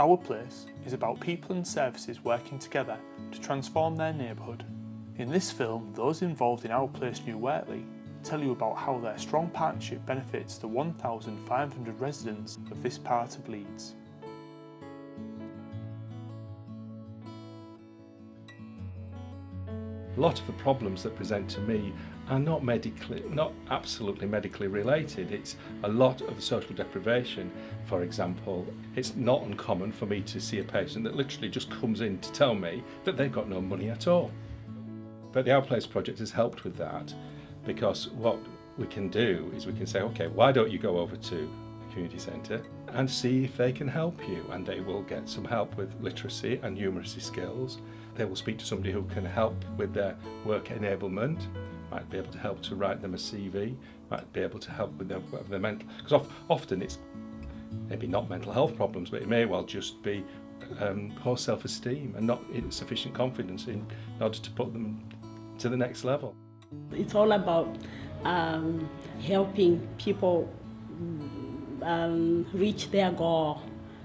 Our Place is about people and services working together to transform their neighbourhood. In this film, those involved in Our Place New Wortley tell you about how their strong partnership benefits the 1,500 residents of this part of Leeds. A lot of the problems that present to me are not medically, not absolutely medically related. It's a lot of social deprivation. For example, it's not uncommon for me to see a patient that literally just comes in to tell me that they've got no money at all. But the Our Place project has helped with that because what we can do is we can say, okay, why don't you go over to community centre and see if they can help you and they will get some help with literacy and numeracy skills. They will speak to somebody who can help with their work enablement, might be able to help to write them a CV, might be able to help with their, with their mental, because often it's maybe not mental health problems, but it may well just be um, poor self-esteem and not sufficient confidence in, order to put them to the next level. It's all about um, helping people um, reach their goal.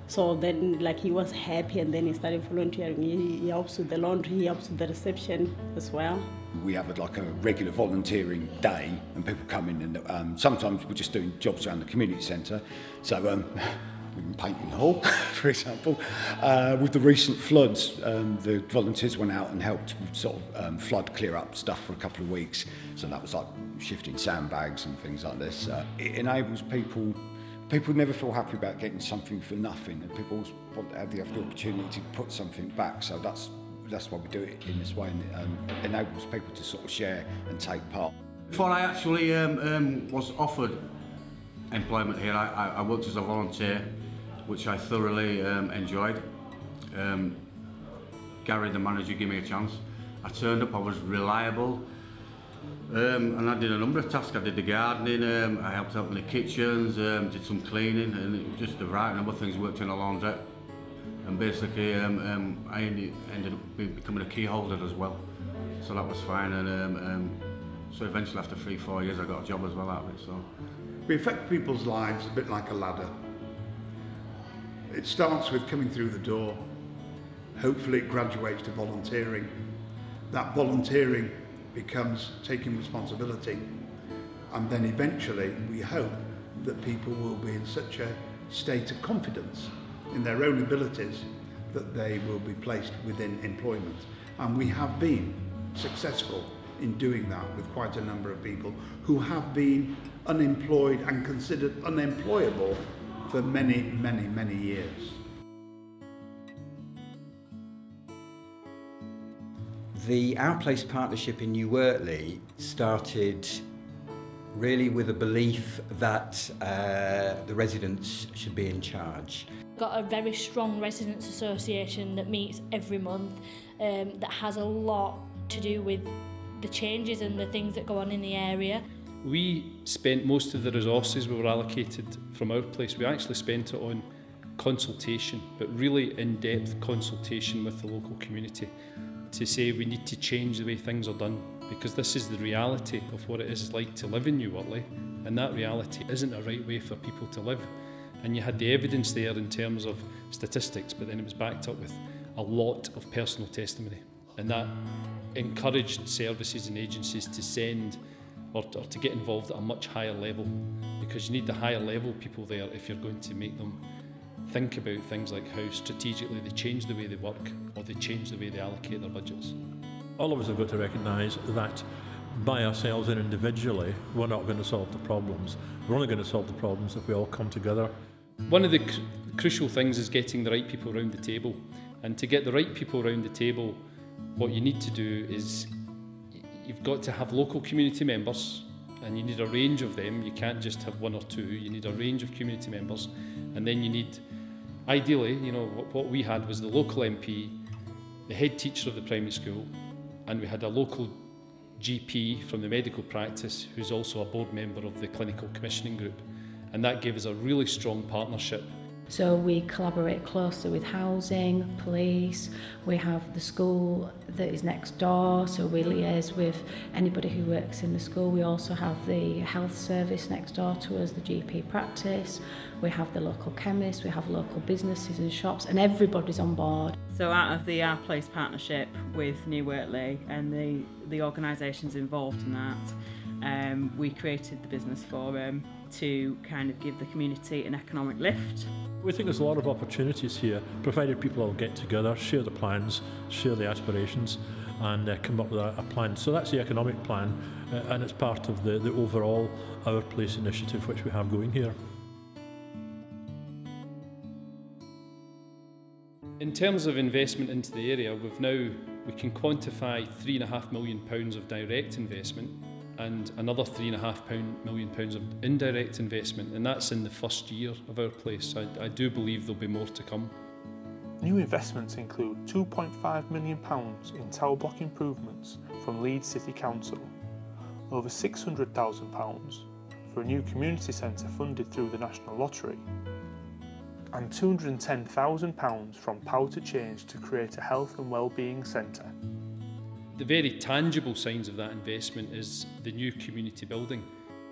So then, like, he was happy and then he started volunteering. He, he helps with the laundry, he helps with the reception as well. We have a, like a regular volunteering day and people come in and um, sometimes we're just doing jobs around the community centre. So um, painting the hall, for example. Uh, with the recent floods, um, the volunteers went out and helped sort of um, flood clear up stuff for a couple of weeks. So that was like shifting sandbags and things like this. Uh, it enables people people never feel happy about getting something for nothing and people always want to have the, have the opportunity to put something back so that's that's why we do it in this way and it um, enables people to sort of share and take part. Before I actually um, um, was offered employment here, I, I worked as a volunteer which I thoroughly um, enjoyed. Um, Gary, the manager, gave me a chance. I turned up, I was reliable, Um, and I did a number of tasks. I did the gardening, um, I helped out in the kitchens, um, did some cleaning, and it was just a of things. Worked in a laundrette, and basically um, um, I ended, ended up becoming a key holder as well. So that was fine, and um, um, so eventually after three, four years, I got a job as well out of it. So we affect people's lives a bit like a ladder. It starts with coming through the door. Hopefully, it graduates to volunteering. That volunteering becomes taking responsibility. And then eventually we hope that people will be in such a state of confidence in their own abilities that they will be placed within employment. And we have been successful in doing that with quite a number of people who have been unemployed and considered unemployable for many, many, many years. The Our Place partnership in New Wortley started really with a belief that uh, the residents should be in charge. We've got a very strong residents association that meets every month um, that has a lot to do with the changes and the things that go on in the area. We spent most of the resources we were allocated from our place, we actually spent it on consultation, but really in-depth consultation with the local community to say we need to change the way things are done because this is the reality of what it is like to live in New Wortley and that reality isn't a right way for people to live. And you had the evidence there in terms of statistics, but then it was backed up with a lot of personal testimony. And that encouraged services and agencies to send or, or to get involved at a much higher level because you need the higher level people there if you're going to make them think about things like how strategically they change the way they work or they change the way they allocate their budgets. All of us have got to recognise that by ourselves and individually, we're not going to solve the problems. We're only going to solve the problems if we all come together. One of the cr crucial things is getting the right people around the table. And to get the right people around the table, what you need to do is you've got to have local community members and you need a range of them. You can't just have one or two. You need a range of community members. And then you need, ideally, you know, what, what we had was the local MP, the head teacher of the primary school, and we had a local GP from the medical practice who's also a board member of the clinical commissioning group. And that gave us a really strong partnership So we collaborate closely with housing, police, we have the school that is next door, so we liaise with anybody who works in the school. We also have the health service next door to us, the GP practice, we have the local chemist, we have local businesses and shops, and everybody's on board. So out of the Our Place partnership with New Wortley and the, the organisations involved in that, um, we created the Business Forum to kind of give the community an economic lift. We think there's a lot of opportunities here, provided people all get together, share the plans, share the aspirations, and uh, come up with a, a plan. So that's the economic plan, uh, and it's part of the, the overall Our Place initiative which we have going here. In terms of investment into the area, we've now we can quantify three and a half million pounds of direct investment and another three and a half pound, million pounds of indirect investment, and that's in the first year of our place. I, I do believe there'll be more to come. New investments include £2.5 million in tower block improvements from Leeds City Council, over £600,000 for a new community centre funded through the National Lottery, and £210,000 from Power to Change to create a health and wellbeing centre. the very tangible signs of that investment is the new community building.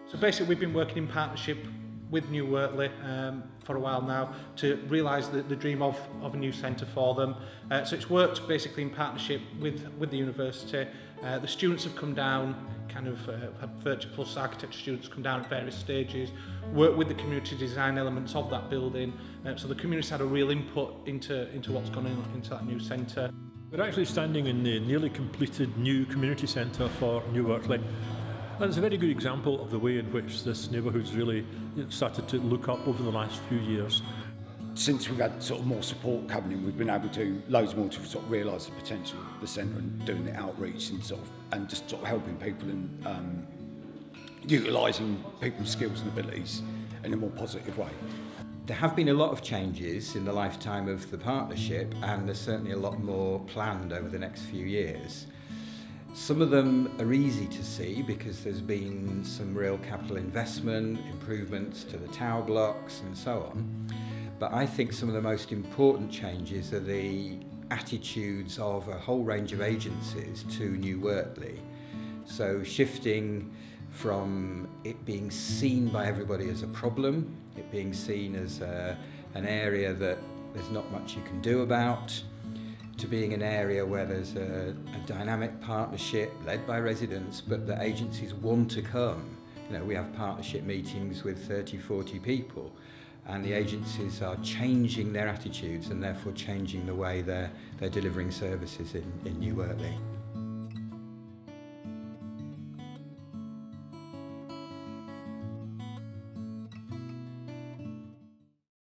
So basically we've been working in partnership with New Wortley um, for a while now to realise the, the dream of, of a new centre for them. Uh, so it's worked basically in partnership with, with the university. Uh, the students have come down, kind of uh, Virtue Plus architecture students come down at various stages, work with the community design elements of that building. Uh, so the community's had a real input into, into what's gone in, into that new centre. We're actually standing in the nearly completed new community centre for New Workley. And it's a very good example of the way in which this neighbourhood's really started to look up over the last few years. Since we've had sort of more support coming in, we've been able to loads more to sort of realise the potential of the centre and doing the outreach and sort of and just sort of helping people and um, utilising people's skills and abilities in a more positive way. There have been a lot of changes in the lifetime of the partnership and there's certainly a lot more planned over the next few years. Some of them are easy to see because there's been some real capital investment, improvements to the tower blocks and so on. But I think some of the most important changes are the attitudes of a whole range of agencies to New Wortley. So shifting from it being seen by everybody as a problem, it being seen as a, an area that there's not much you can do about, to being an area where there's a, a dynamic partnership led by residents, but the agencies want to come. You know, we have partnership meetings with 30, 40 people, and the agencies are changing their attitudes and therefore changing the way they're, they're delivering services in, in New Wortley.